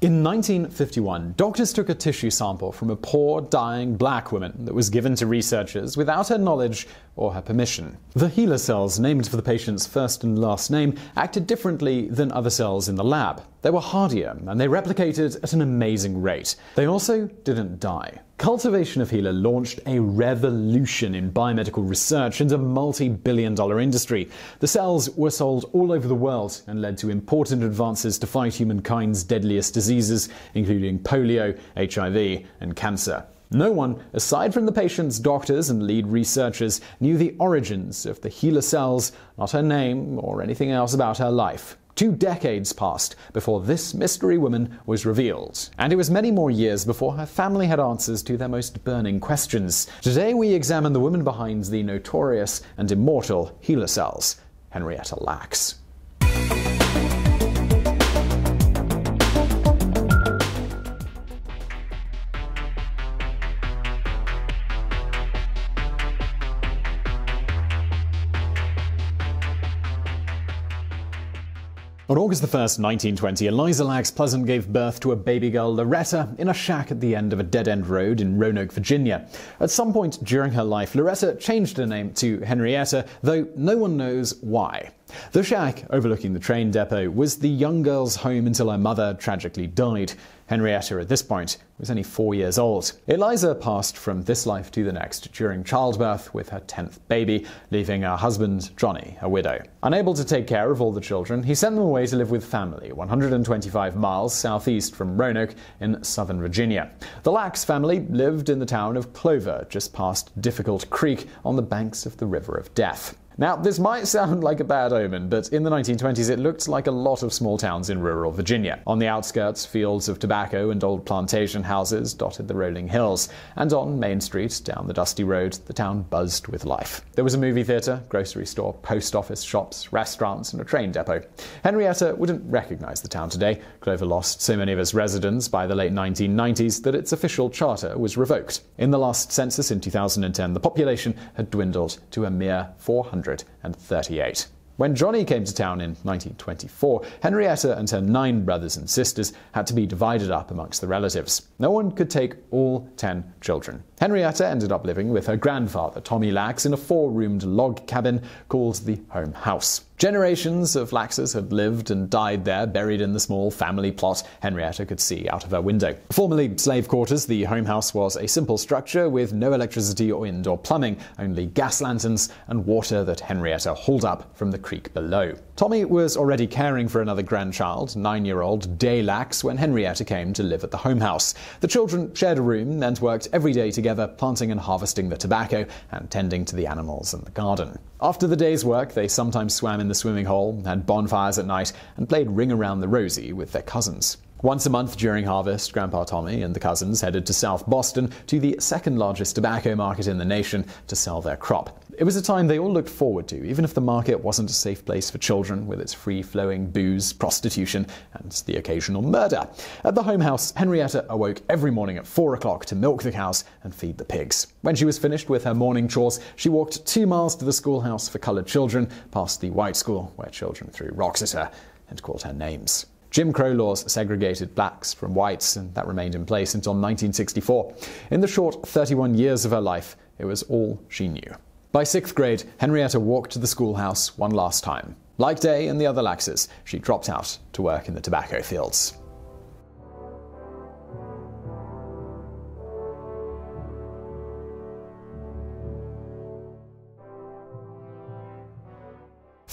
In 1951, doctors took a tissue sample from a poor, dying black woman that was given to researchers without her knowledge or her permission. The HeLa cells, named for the patient's first and last name, acted differently than other cells in the lab. They were hardier and they replicated at an amazing rate. They also didn't die. Cultivation of HeLa launched a revolution in biomedical research and a multi billion dollar industry. The cells were sold all over the world and led to important advances to fight humankind's deadliest diseases, including polio, HIV, and cancer. No one, aside from the patient's doctors and lead researchers, knew the origins of the HeLa cells, not her name or anything else about her life. Two decades passed before this mystery woman was revealed, and it was many more years before her family had answers to their most burning questions. Today we examine the woman behind the notorious and immortal HeLa cells, Henrietta Lacks. On August 1, 1920, Eliza Lacks Pleasant gave birth to a baby girl, Loretta, in a shack at the end of a dead end road in Roanoke, Virginia. At some point during her life, Loretta changed her name to Henrietta, though no one knows why. The shack, overlooking the train depot, was the young girl's home until her mother tragically died. Henrietta, at this point, was only four years old. Eliza passed from this life to the next during childbirth with her 10th baby, leaving her husband, Johnny, a widow. Unable to take care of all the children, he sent them away to live with family 125 miles southeast from Roanoke in southern Virginia. The Lacks family lived in the town of Clover, just past Difficult Creek on the banks of the River of Death. Now, this might sound like a bad omen, but in the 1920s it looked like a lot of small towns in rural Virginia. On the outskirts, fields of tobacco and old plantation houses dotted the rolling hills, and on Main Street, down the dusty road, the town buzzed with life. There was a movie theatre, grocery store, post office, shops, restaurants, and a train depot. Henrietta wouldn't recognize the town today. Clover lost so many of its residents by the late 1990s that its official charter was revoked. In the last census in 2010, the population had dwindled to a mere 400. 138. When Johnny came to town in 1924, Henrietta and her nine brothers and sisters had to be divided up amongst the relatives. No one could take all ten children. Henrietta ended up living with her grandfather, Tommy Lacks, in a four roomed log cabin called the Home House. Generations of Lackses had lived and died there, buried in the small family plot Henrietta could see out of her window. Formerly slave quarters, the home house was a simple structure with no electricity or indoor plumbing, only gas lanterns and water that Henrietta hauled up from the creek below. Tommy was already caring for another grandchild, nine year old Day Lacks, when Henrietta came to live at the home house. The children shared a room and worked every day together, planting and harvesting the tobacco and tending to the animals in the garden. After the day's work, they sometimes swam in the swimming hole, had bonfires at night, and played Ring Around the Rosie with their cousins. Once a month during harvest, Grandpa Tommy and the cousins headed to South Boston to the second largest tobacco market in the nation to sell their crop. It was a time they all looked forward to, even if the market wasn't a safe place for children, with its free flowing booze, prostitution, and the occasional murder. At the home house, Henrietta awoke every morning at 4 o'clock to milk the cows and feed the pigs. When she was finished with her morning chores, she walked two miles to the schoolhouse for colored children, past the white school, where children threw rocks at her and called her names. Jim Crow laws segregated blacks from whites, and that remained in place until 1964. In the short 31 years of her life, it was all she knew. By sixth grade, Henrietta walked to the schoolhouse one last time. Like Day and the other Lackses, she dropped out to work in the tobacco fields.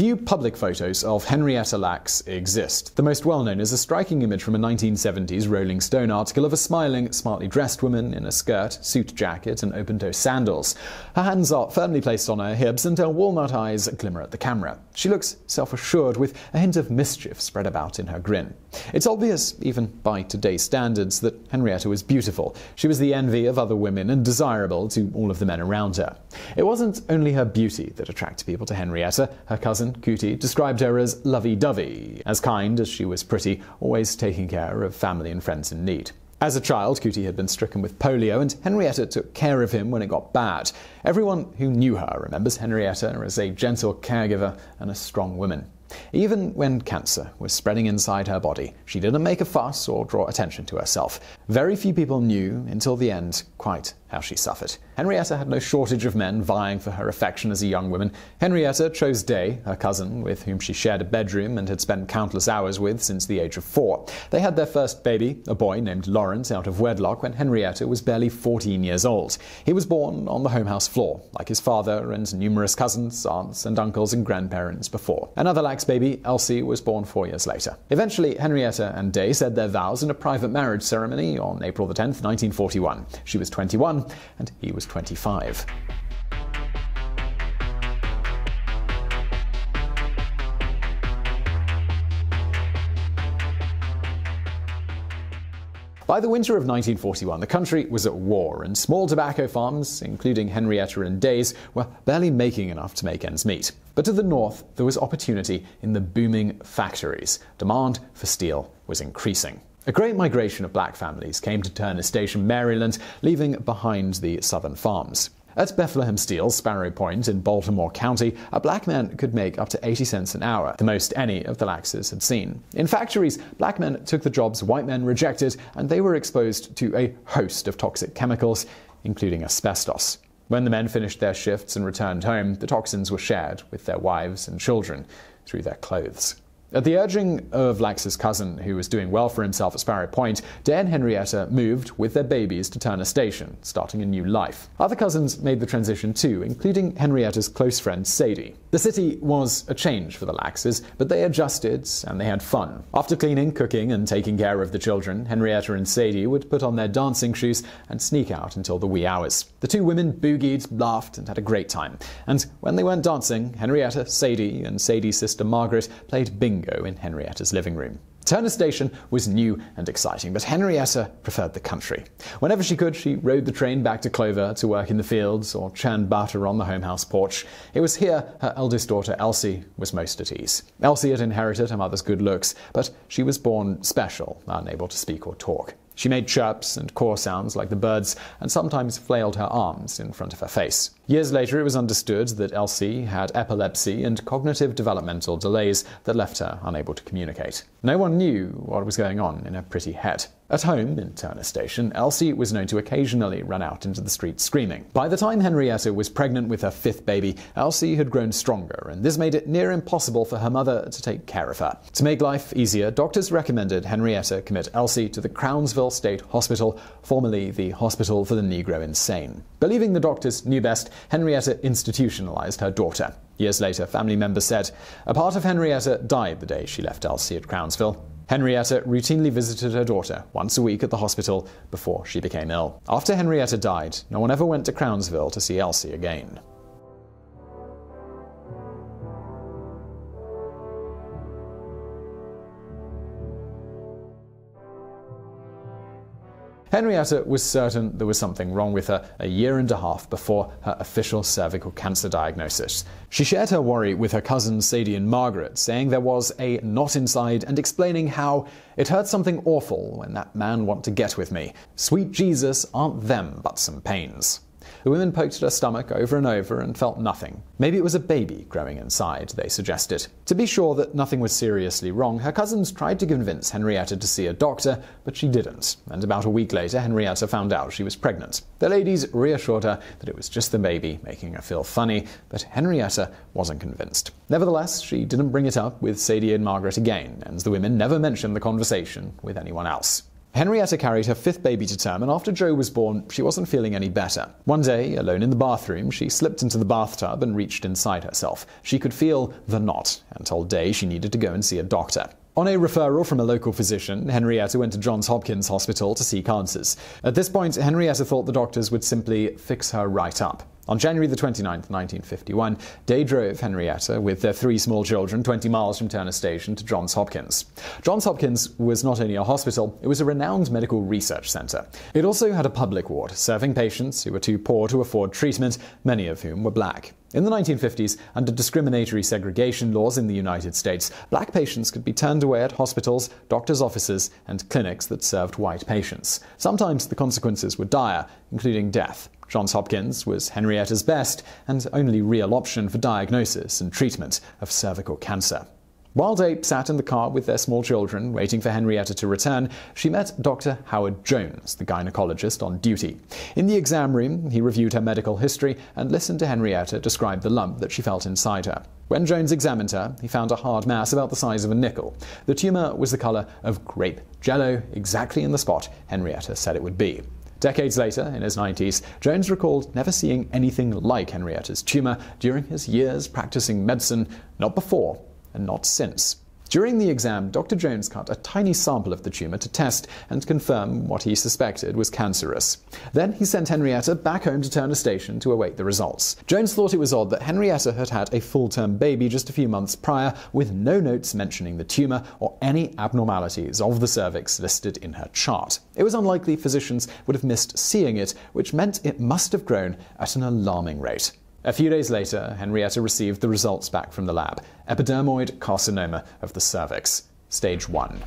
Few public photos of Henrietta Lacks exist. The most well known is a striking image from a 1970s Rolling Stone article of a smiling, smartly dressed woman in a skirt, suit jacket, and open toe sandals. Her hands are firmly placed on her hips, and her walnut eyes glimmer at the camera. She looks self assured, with a hint of mischief spread about in her grin. It's obvious, even by today's standards, that Henrietta was beautiful. She was the envy of other women and desirable to all of the men around her. It wasn't only her beauty that attracted people to Henrietta, her cousin Cootie described her as lovey dovey, as kind as she was pretty, always taking care of family and friends in need. As a child, Cootie had been stricken with polio, and Henrietta took care of him when it got bad. Everyone who knew her remembers Henrietta as a gentle caregiver and a strong woman. Even when cancer was spreading inside her body, she didn't make a fuss or draw attention to herself. Very few people knew, until the end, quite how she suffered. Henrietta had no shortage of men vying for her affection as a young woman. Henrietta chose Day, her cousin, with whom she shared a bedroom and had spent countless hours with since the age of four. They had their first baby, a boy named Lawrence, out of wedlock when Henrietta was barely 14 years old. He was born on the home house floor, like his father and numerous cousins, aunts, and uncles and grandparents before. Another Lacks baby, Elsie, was born four years later. Eventually, Henrietta and Day said their vows in a private marriage ceremony on April 10, 1941. She was 21 and he was 25. By the winter of 1941, the country was at war, and small tobacco farms, including Henrietta and Day's, were barely making enough to make ends meet. But to the north, there was opportunity in the booming factories. Demand for steel was increasing. A great migration of black families came to Turner Station, Maryland, leaving behind the southern farms. At Bethlehem Steel, Sparrow Point in Baltimore County, a black man could make up to 80 cents an hour, the most any of the Lackses had seen. In factories, black men took the jobs white men rejected, and they were exposed to a host of toxic chemicals, including asbestos. When the men finished their shifts and returned home, the toxins were shared with their wives and children through their clothes. At the urging of Lacks's cousin, who was doing well for himself at Sparrow Point, Day and Henrietta moved with their babies to Turner Station, starting a new life. Other cousins made the transition too, including Henrietta's close friend Sadie. The city was a change for the Lackses, but they adjusted and they had fun. After cleaning, cooking, and taking care of the children, Henrietta and Sadie would put on their dancing shoes and sneak out until the wee hours. The two women boogied, laughed, and had a great time. And when they weren't dancing, Henrietta, Sadie, and Sadie's sister Margaret played bingo bingo in Henrietta's living room. Turner Station was new and exciting, but Henrietta preferred the country. Whenever she could, she rode the train back to Clover to work in the fields or churn butter on the home house porch. It was here her eldest daughter, Elsie, was most at ease. Elsie had inherited her mother's good looks, but she was born special, unable to speak or talk. She made chirps and caw sounds like the birds and sometimes flailed her arms in front of her face. Years later, it was understood that Elsie had epilepsy and cognitive developmental delays that left her unable to communicate. No one knew what was going on in her pretty head. At home, in Turner Station, Elsie was known to occasionally run out into the street screaming. By the time Henrietta was pregnant with her fifth baby, Elsie had grown stronger, and this made it near impossible for her mother to take care of her. To make life easier, doctors recommended Henrietta commit Elsie to the Crownsville State Hospital, formerly the Hospital for the Negro Insane. Believing the doctors knew best, Henrietta institutionalized her daughter. Years later, family members said, A part of Henrietta died the day she left Elsie at Crownsville. Henrietta routinely visited her daughter once a week at the hospital before she became ill. After Henrietta died, no one ever went to Crownsville to see Elsie again. Henrietta was certain there was something wrong with her a year and a half before her official cervical cancer diagnosis. She shared her worry with her cousins Sadie and Margaret, saying there was a knot inside and explaining how it hurt something awful when that man want to get with me. Sweet Jesus, aren't them but some pains. The women poked at her stomach over and over and felt nothing. Maybe it was a baby growing inside, they suggested. To be sure that nothing was seriously wrong, her cousins tried to convince Henrietta to see a doctor, but she didn't. And about a week later, Henrietta found out she was pregnant. The ladies reassured her that it was just the baby, making her feel funny, but Henrietta wasn't convinced. Nevertheless, she didn't bring it up with Sadie and Margaret again, and the women never mentioned the conversation with anyone else. Henrietta carried her fifth baby to term, and after Joe was born, she wasn't feeling any better. One day, alone in the bathroom, she slipped into the bathtub and reached inside herself. She could feel the knot and told Day she needed to go and see a doctor. On a referral from a local physician, Henrietta went to Johns Hopkins Hospital to seek answers. At this point, Henrietta thought the doctors would simply fix her right up. On January the 29th, 1951, Day drove Henrietta with their three small children 20 miles from Turner Station to Johns Hopkins. Johns Hopkins was not only a hospital, it was a renowned medical research center. It also had a public ward, serving patients who were too poor to afford treatment, many of whom were black. In the 1950s, under discriminatory segregation laws in the United States, black patients could be turned away at hospitals, doctors' offices, and clinics that served white patients. Sometimes the consequences were dire, including death. Johns Hopkins was Henrietta's best and only real option for diagnosis and treatment of cervical cancer. While they sat in the car with their small children, waiting for Henrietta to return, she met Dr. Howard Jones, the gynecologist on duty. In the exam room, he reviewed her medical history and listened to Henrietta describe the lump that she felt inside her. When Jones examined her, he found a hard mass about the size of a nickel. The tumour was the colour of grape jello, exactly in the spot Henrietta said it would be. Decades later, in his 90s, Jones recalled never seeing anything like Henrietta's tumour during his years practicing medicine, not before and not since. During the exam, Dr. Jones cut a tiny sample of the tumor to test and confirm what he suspected was cancerous. Then he sent Henrietta back home to Turner Station to await the results. Jones thought it was odd that Henrietta had had a full term baby just a few months prior, with no notes mentioning the tumor or any abnormalities of the cervix listed in her chart. It was unlikely physicians would have missed seeing it, which meant it must have grown at an alarming rate. A few days later, Henrietta received the results back from the lab epidermoid carcinoma of the cervix, stage 1.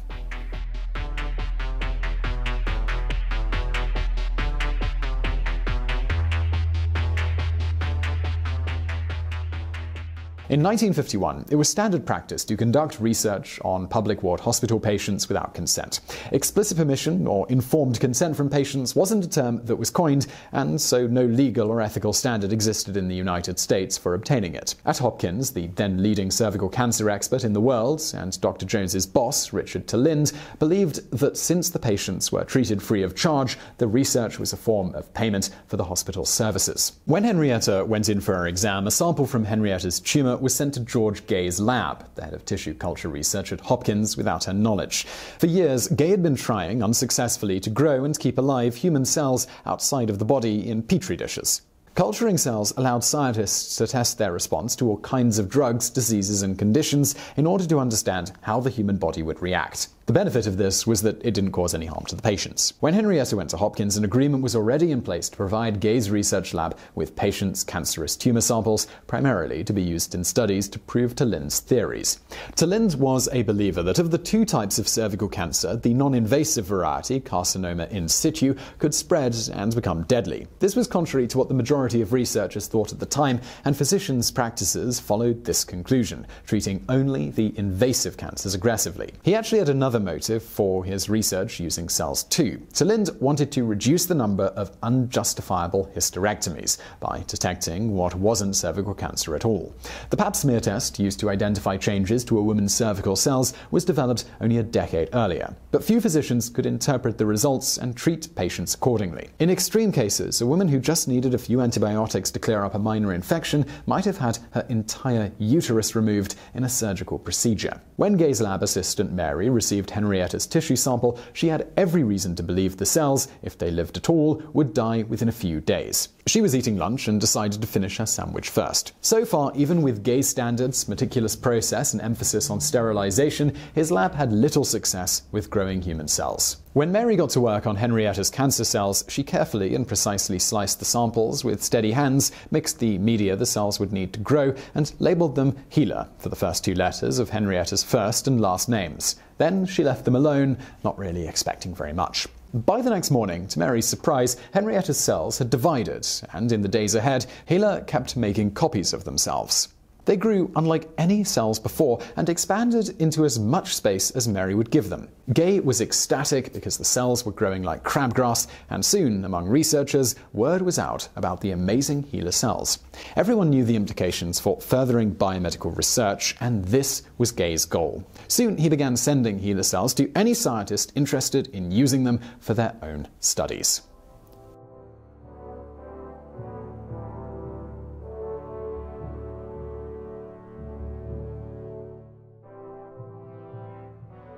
In 1951, it was standard practice to conduct research on public ward hospital patients without consent. Explicit permission or informed consent from patients wasn't a term that was coined, and so no legal or ethical standard existed in the United States for obtaining it. At Hopkins, the then leading cervical cancer expert in the world, and Dr. Jones's boss, Richard TeLinde, believed that since the patients were treated free of charge, the research was a form of payment for the hospital services. When Henrietta went in for her exam, a sample from Henrietta's tumor was sent to George Gay's lab, the head of tissue culture research at Hopkins, without her knowledge. For years, Gay had been trying, unsuccessfully, to grow and keep alive human cells outside of the body in petri dishes. Culturing cells allowed scientists to test their response to all kinds of drugs, diseases, and conditions in order to understand how the human body would react. The benefit of this was that it didn't cause any harm to the patients. When Henrietta went to Hopkins, an agreement was already in place to provide Gay's research lab with patients' cancerous tumor samples, primarily to be used in studies to prove TeLinde's theories. TeLinde was a believer that of the two types of cervical cancer, the non-invasive variety, carcinoma in situ, could spread and become deadly. This was contrary to what the majority of researchers thought at the time, and physicians' practices followed this conclusion, treating only the invasive cancers aggressively. He actually had another another motive for his research using cells too. TeLinde wanted to reduce the number of unjustifiable hysterectomies by detecting what wasn't cervical cancer at all. The pap smear test used to identify changes to a woman's cervical cells was developed only a decade earlier, but few physicians could interpret the results and treat patients accordingly. In extreme cases, a woman who just needed a few antibiotics to clear up a minor infection might have had her entire uterus removed in a surgical procedure. When Gay's lab assistant Mary received received Henrietta's tissue sample, she had every reason to believe the cells, if they lived at all, would die within a few days. She was eating lunch and decided to finish her sandwich first. So far, even with Gay standards, meticulous process, and emphasis on sterilization, his lab had little success with growing human cells. When Mary got to work on Henrietta's cancer cells, she carefully and precisely sliced the samples with steady hands, mixed the media the cells would need to grow, and labeled them HeLa for the first two letters of Henrietta's first and last names. Then she left them alone, not really expecting very much. By the next morning, to Mary's surprise, Henrietta's cells had divided, and in the days ahead, HeLa kept making copies of themselves. They grew unlike any cells before and expanded into as much space as Mary would give them. Gay was ecstatic because the cells were growing like crabgrass, and soon, among researchers, word was out about the amazing HeLa cells. Everyone knew the implications for furthering biomedical research, and this was Gay's goal. Soon, he began sending HeLa cells to any scientist interested in using them for their own studies.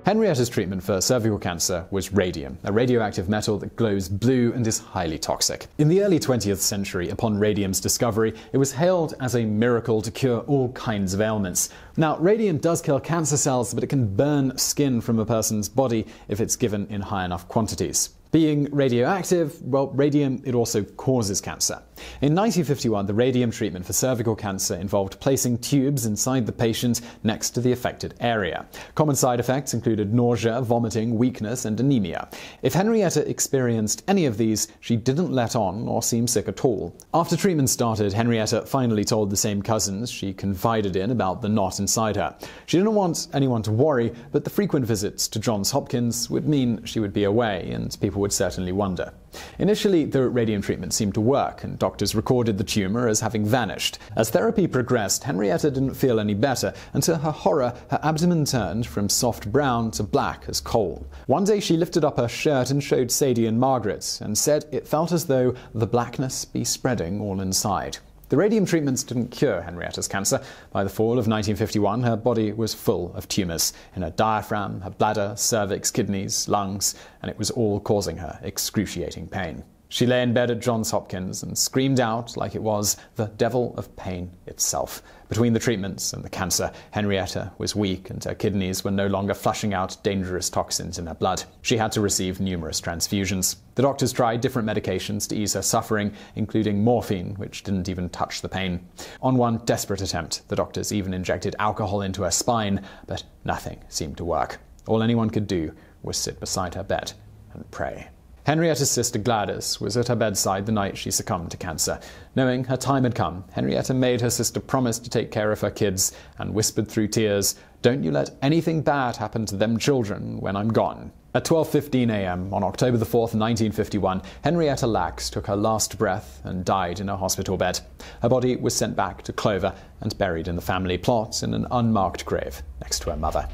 Henrietta's treatment for cervical cancer was radium, a radioactive metal that glows blue and is highly toxic. In the early 20th century, upon radium's discovery, it was hailed as a miracle to cure all kinds of ailments. Now, radium does kill cancer cells, but it can burn skin from a person's body if it's given in high enough quantities. Being radioactive, well, radium, it also causes cancer. In 1951, the radium treatment for cervical cancer involved placing tubes inside the patient next to the affected area. Common side effects included nausea, vomiting, weakness, and anemia. If Henrietta experienced any of these, she didn't let on or seem sick at all. After treatment started, Henrietta finally told the same cousins she confided in about the knot inside her. She didn't want anyone to worry, but the frequent visits to Johns Hopkins would mean she would be away, and people would certainly wonder. Initially, the radium treatment seemed to work, and doctors recorded the tumor as having vanished. As therapy progressed, Henrietta didn't feel any better, and to her horror, her abdomen turned from soft brown to black as coal. One day, she lifted up her shirt and showed Sadie and Margaret, and said it felt as though the blackness be spreading all inside. The radium treatments didn't cure Henrietta's cancer. By the fall of 1951, her body was full of tumours in her diaphragm, her bladder, cervix, kidneys, lungs, and it was all causing her excruciating pain. She lay in bed at Johns Hopkins and screamed out like it was the devil of pain itself. Between the treatments and the cancer, Henrietta was weak and her kidneys were no longer flushing out dangerous toxins in her blood. She had to receive numerous transfusions. The doctors tried different medications to ease her suffering, including morphine, which didn't even touch the pain. On one desperate attempt, the doctors even injected alcohol into her spine, but nothing seemed to work. All anyone could do was sit beside her bed and pray. Henrietta's sister Gladys was at her bedside the night she succumbed to cancer. Knowing her time had come, Henrietta made her sister promise to take care of her kids and whispered through tears, Don't you let anything bad happen to them children when I'm gone. At 12:15 a.m. on October 4, 1951, Henrietta Lacks took her last breath and died in a hospital bed. Her body was sent back to Clover and buried in the family plot in an unmarked grave next to her mother.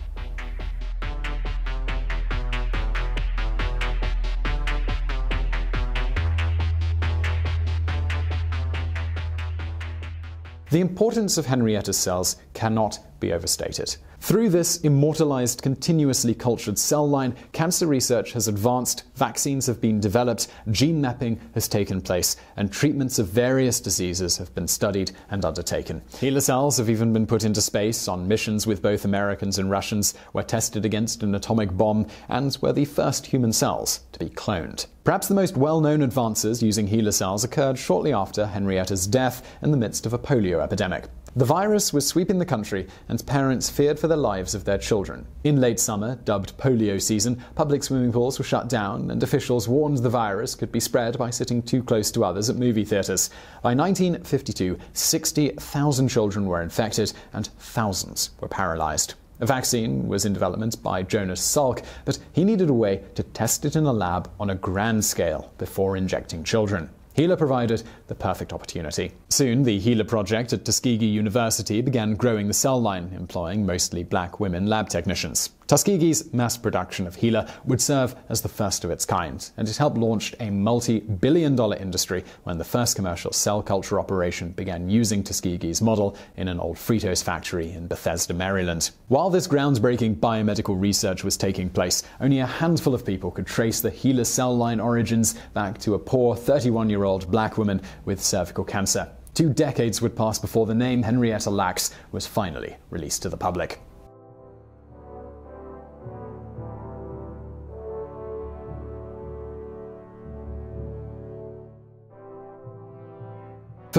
The importance of Henrietta's cells cannot be overstated. Through this immortalized, continuously cultured cell line, cancer research has advanced, vaccines have been developed, gene mapping has taken place, and treatments of various diseases have been studied and undertaken. HeLa cells have even been put into space on missions with both Americans and Russians, were tested against an atomic bomb, and were the first human cells to be cloned. Perhaps the most well known advances using HeLa cells occurred shortly after Henrietta's death in the midst of a polio epidemic. The virus was sweeping the country, and parents feared for the lives of their children. In late summer, dubbed polio season, public swimming pools were shut down, and officials warned the virus could be spread by sitting too close to others at movie theaters. By 1952, 60,000 children were infected, and thousands were paralyzed. A vaccine was in development by Jonas Salk, but he needed a way to test it in a lab on a grand scale before injecting children. HeLa provided the perfect opportunity. Soon, the HeLa project at Tuskegee University began growing the cell line, employing mostly black women lab technicians. Tuskegee's mass production of HeLa would serve as the first of its kind, and it helped launch a multi billion dollar industry when the first commercial cell culture operation began using Tuskegee's model in an old Fritos factory in Bethesda, Maryland. While this groundbreaking biomedical research was taking place, only a handful of people could trace the HeLa cell line origins back to a poor 31 year old black woman with cervical cancer. Two decades would pass before the name Henrietta Lacks was finally released to the public.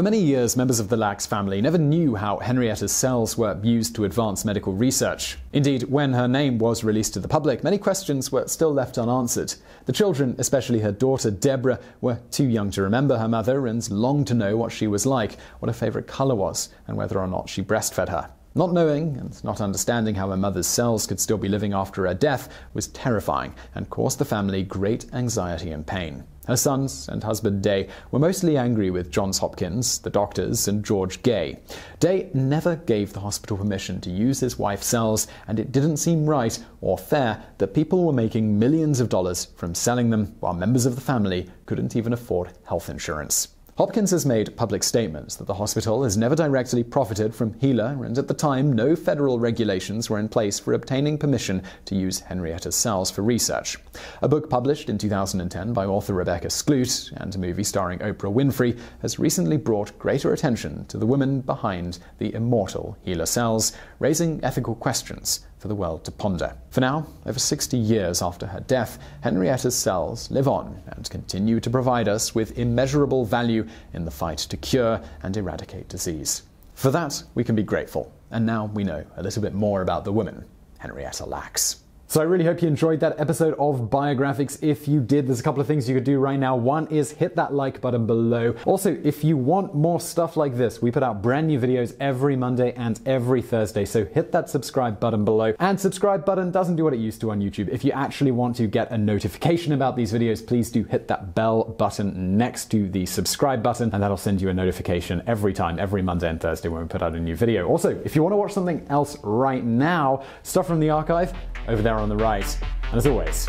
Many years, members of the Lacks family never knew how Henrietta's cells were used to advance medical research. Indeed, when her name was released to the public, many questions were still left unanswered. The children, especially her daughter Deborah, were too young to remember her mother and longed to know what she was like, what her favorite color was, and whether or not she breastfed her. Not knowing and not understanding how her mother's cells could still be living after her death was terrifying and caused the family great anxiety and pain. Her sons and husband Day were mostly angry with Johns Hopkins, the doctors, and George Gay. Day never gave the hospital permission to use his wife's cells, and it didn't seem right or fair that people were making millions of dollars from selling them while members of the family couldn't even afford health insurance. Hopkins has made public statements that the hospital has never directly profited from HeLa, and at the time, no federal regulations were in place for obtaining permission to use Henrietta's cells for research. A book published in 2010 by author Rebecca Skloot and a movie starring Oprah Winfrey has recently brought greater attention to the women behind the immortal HeLa cells, raising ethical questions for the world to ponder. For now, over 60 years after her death, Henrietta's cells live on and continue to provide us with immeasurable value in the fight to cure and eradicate disease. For that, we can be grateful, and now we know a little bit more about the woman, Henrietta Lacks. So I really hope you enjoyed that episode of Biographics. If you did, there's a couple of things you could do right now. One is hit that like button below. Also, if you want more stuff like this, we put out brand new videos every Monday and every Thursday. So hit that subscribe button below. And subscribe button doesn't do what it used to on YouTube. If you actually want to get a notification about these videos, please do hit that bell button next to the subscribe button, and that'll send you a notification every time, every Monday and Thursday when we put out a new video. Also, if you want to watch something else right now, stuff from the archive over there on the right. And as always,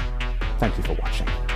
thank you for watching.